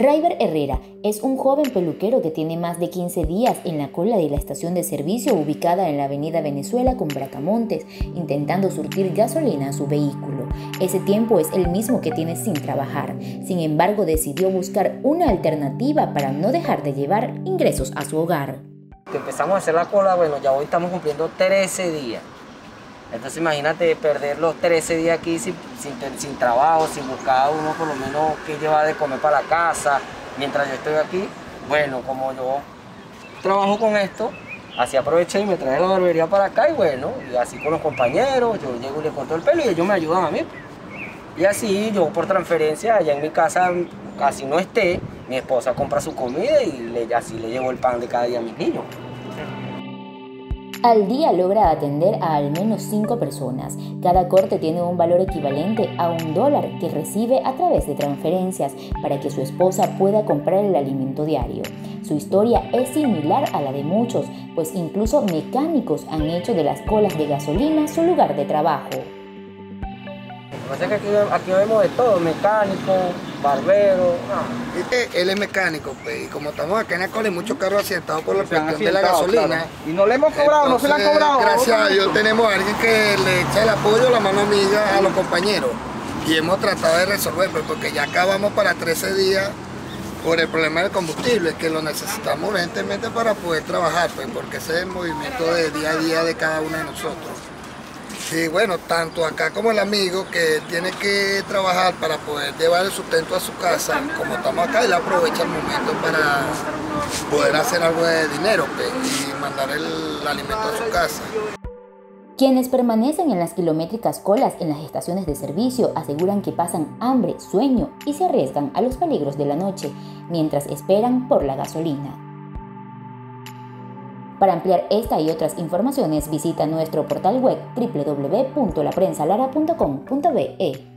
Raiver Herrera es un joven peluquero que tiene más de 15 días en la cola de la estación de servicio ubicada en la avenida Venezuela con Bracamontes, intentando surtir gasolina a su vehículo. Ese tiempo es el mismo que tiene sin trabajar. Sin embargo, decidió buscar una alternativa para no dejar de llevar ingresos a su hogar. Empezamos a hacer la cola, bueno, ya hoy estamos cumpliendo 13 días. Entonces imagínate perder los 13 días aquí sin, trabajo, sin buscar uno por lo menos que llevar de comer para la casa, mientras yo estoy aquí. Bueno, como yo trabajo con esto, así aproveché y me traje la barbería para acá y bueno, y así con los compañeros, yo llego y les corto el pelo y ellos me ayudan a mí. Y así yo por transferencia allá en mi casa casi no esté, mi esposa compra su comida y así le llevo el pan de cada día a mis niños. Al día logra atender a al menos 5 personas. Cada corte tiene un valor equivalente a un dólar que recibe a través de transferencias para que su esposa pueda comprar el alimento diario. Su historia es similar a la de muchos, pues incluso mecánicos han hecho de las colas de gasolina su lugar de trabajo. Que aquí, aquí vemos de todo, mecánico, barbero. Él es mecánico, pues, y como estamos acá en la cola, hay muchos carros accidentados por la cuestión de la gasolina. Y no le hemos cobrado, no se le han cobrado. Gracias a Dios tenemos a alguien que le echa el apoyo, la mano amiga a los compañeros. Y hemos tratado de resolver, pues, porque ya acabamos para 13 días por el problema del combustible, que lo necesitamos urgentemente para poder trabajar, pues, porque ese es el movimiento de día a día de cada uno de nosotros. Sí, bueno, tanto acá como el amigo que tiene que trabajar para poder llevar el sustento a su casa, como estamos acá, él aprovecha el momento para poder hacer algo de dinero pues, y mandar el alimento a su casa. Quienes permanecen en las kilométricas colas en las estaciones de servicio aseguran que pasan hambre, sueño y se arriesgan a los peligros de la noche mientras esperan por la gasolina. Para ampliar esta y otras informaciones visita nuestro portal web www.laprensalara.com.be.